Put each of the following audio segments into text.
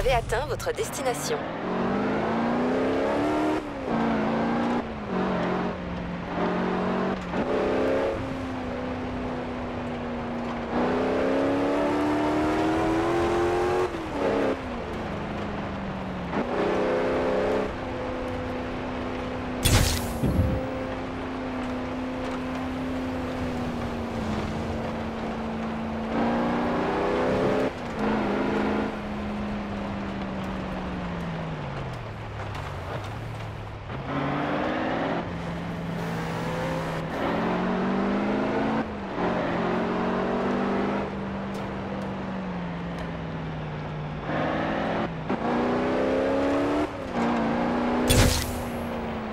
Avez atteint votre destination.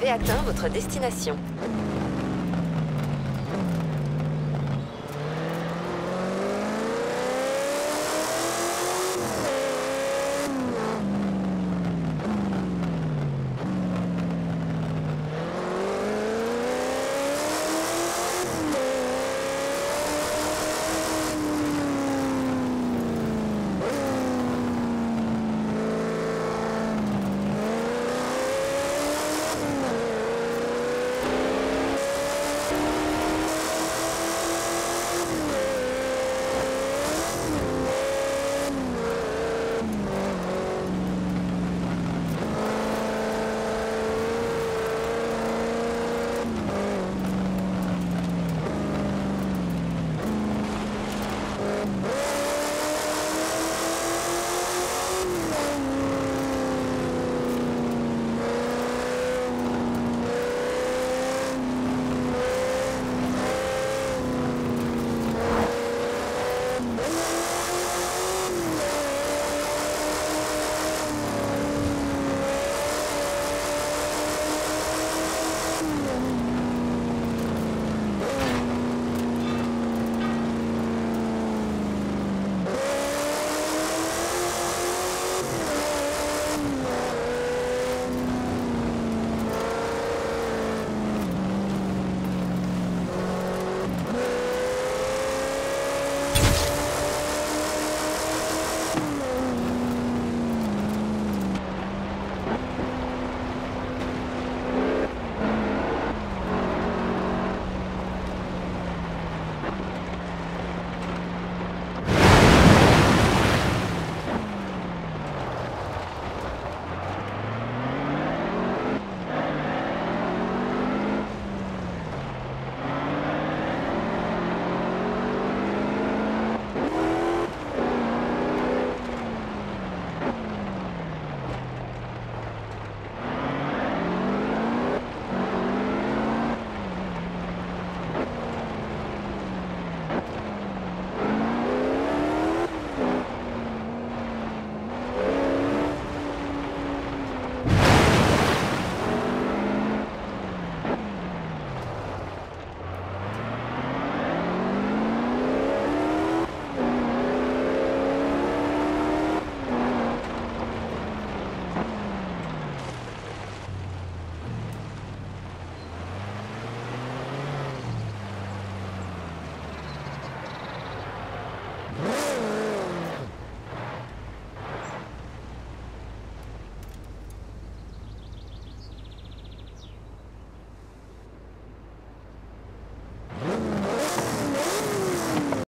Avez atteint votre destination.